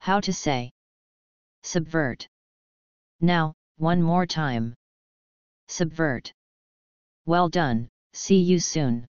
How to say? Subvert. Now, one more time. Subvert. Well done, see you soon.